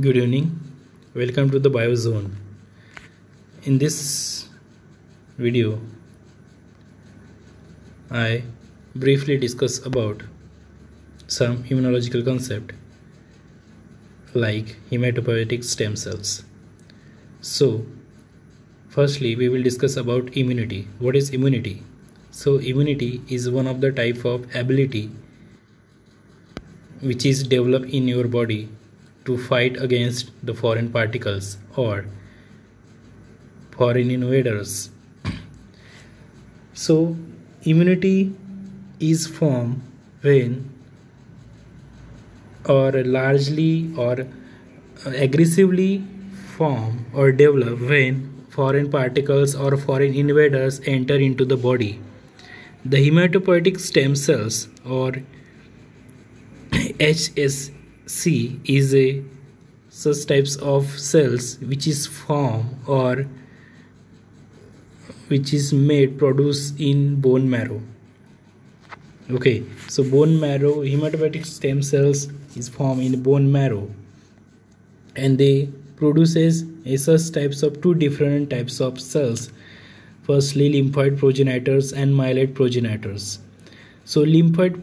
Good evening. Welcome to the Biozone. In this video, I briefly discuss about some immunological concept like hematopoietic stem cells. So, firstly, we will discuss about immunity. What is immunity? So, immunity is one of the type of ability which is developed in your body to fight against the foreign particles or foreign invaders. So, immunity is formed when or largely or aggressively form or develop when foreign particles or foreign invaders enter into the body. The hematopoietic stem cells or HS C is a such types of cells which is formed or which is made produced in bone marrow. Okay so bone marrow hematopoietic stem cells is formed in bone marrow and they produces a such types of two different types of cells. Firstly lymphoid progenitors and myeloid progenitors so lymphoid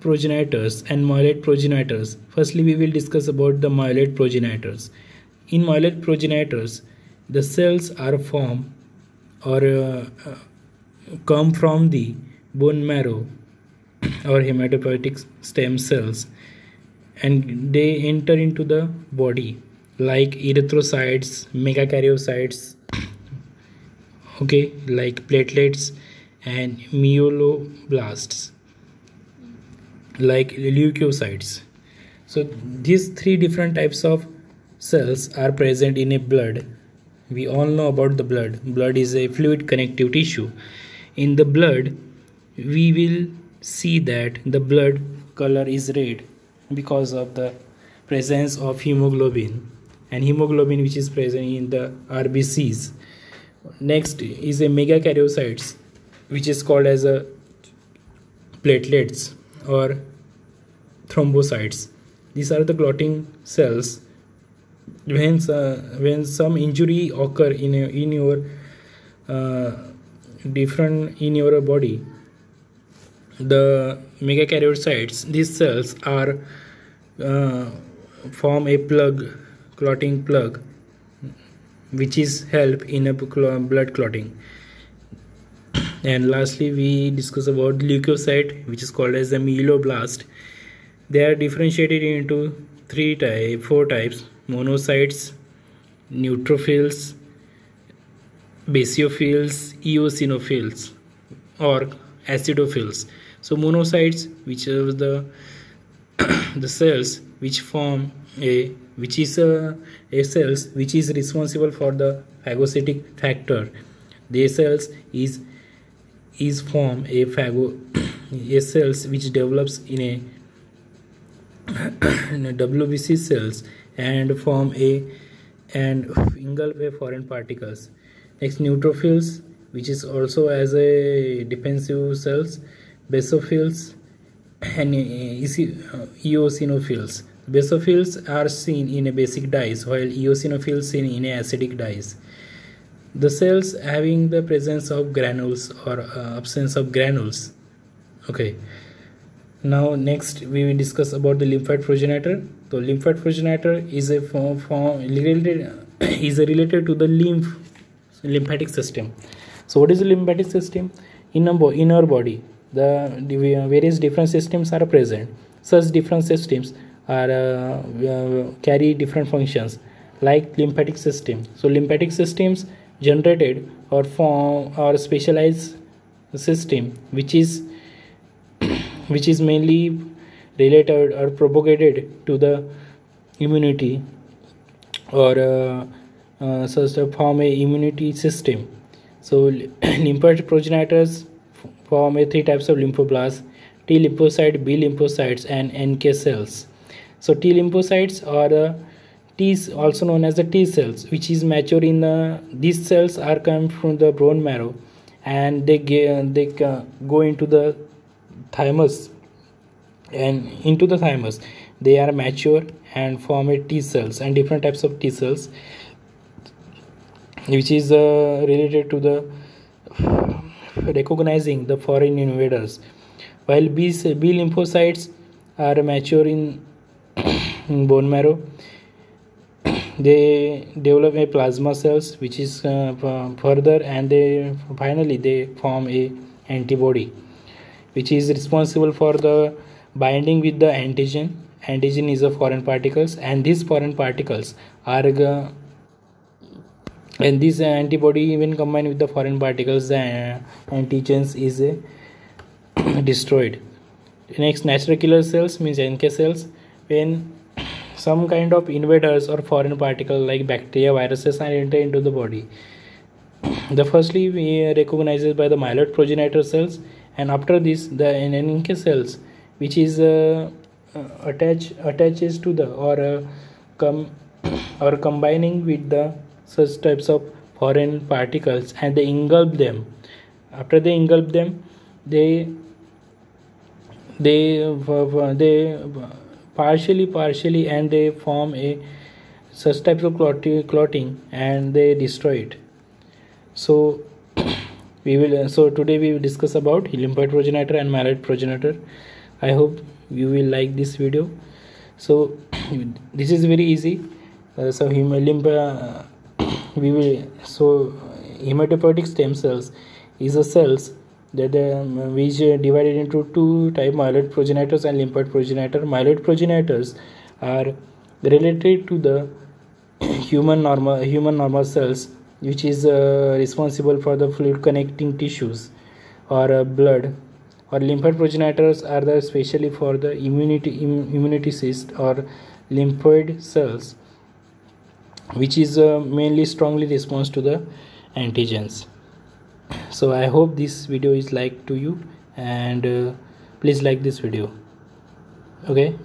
progenitors and myeloid progenitors. Firstly, we will discuss about the myeloid progenitors. In myeloid progenitors, the cells are formed or uh, uh, come from the bone marrow or hematopoietic stem cells and they enter into the body like erythrocytes, megakaryocytes, okay, like platelets and myeloblasts like leukocytes. So these three different types of cells are present in a blood. We all know about the blood. Blood is a fluid connective tissue. In the blood we will see that the blood color is red because of the presence of hemoglobin and hemoglobin which is present in the rbcs next is a megakaryocytes which is called as a platelets or thrombocytes. These are the clotting cells. When, uh, when some injury occur in, in your uh, different in your body, the megakaryocytes, these cells are uh, form a plug, clotting plug, which is help in a blood clotting and lastly we discuss about leukocyte which is called as the myeloblast they are differentiated into three type four types monocytes neutrophils basophils eosinophils or acidophils. So monocytes which are the the cells which form a which is a, a cells which is responsible for the phagocytic factor. The cells is is form a phago a cells which develops in a, in a WBC cells and form a and engulf a foreign particles. Next neutrophils which is also as a defensive cells, basophils and eosinophils. Basophils are seen in a basic dyes while eosinophils seen in a acidic dyes the cells having the presence of granules or uh, absence of granules okay now next we will discuss about the lymphoid progenitor. So lymphoid progenitor is a form, form related is related to the lymph lymphatic system. So what is the lymphatic system? In our, in our body the, the various different systems are present. Such different systems are uh, uh, carry different functions like lymphatic system. So lymphatic systems generated or form or specialized system which is which is mainly related or propagated to the immunity or uh, uh, such a form a immunity system. So lymphoid progenitors form a three types of lymphoblasts t lymphocyte b lymphocytes and nk cells. So t lymphocytes are uh, T also known as the T cells, which is mature in the these cells are come from the bone marrow, and they get, they go into the thymus. And into the thymus they are mature and form a t cells and different types of t cells which is uh, related to the recognizing the foreign invaders. While b, b lymphocytes are mature in, in bone marrow they develop a plasma cells which is uh, further and they finally they form a antibody which is responsible for the binding with the antigen. Antigen is a foreign particles and these foreign particles are uh, and this antibody when combined with the foreign particles the uh, antigens is uh, destroyed. Next natural killer cells means nk cells. When some kind of invaders or foreign particle like bacteria viruses are enter into the body. The firstly we recognizes by the myeloid progenitor cells and after this the NK cells which is uh, uh, attach attaches to the or uh, come or combining with the such types of foreign particles and they engulf them. After they engulf them they they they partially partially and they form a such types of clotting and they destroy it. So we will uh, so today we will discuss about lymphoid progenitor and myeloid progenitor i hope you will like this video. So this is very easy. Uh, so lymph uh, we will so hematopoietic stem cells is a cells that um, which uh, divided into two type myeloid progenitors and lymphoid progenitor myeloid progenitors are related to the human normal human normal cells which is uh, responsible for the fluid connecting tissues or uh, blood. Or lymphoid progenitors are the especially for the immunity Im, immunity cyst or lymphoid cells which is uh, mainly strongly response to the antigens. So i hope this video is like to you and uh, please like this video. Okay